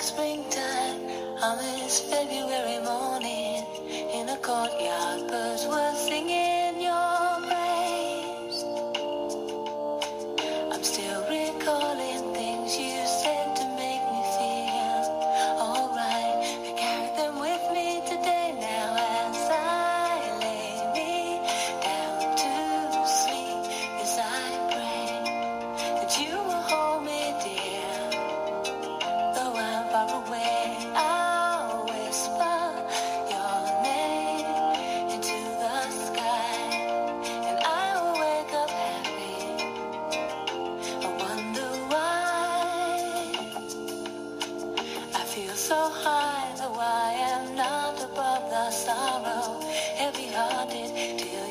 like springtime on this February morning in a courtyard, birds were singing. so high, though I am not above the sorrow. Heavy hearted till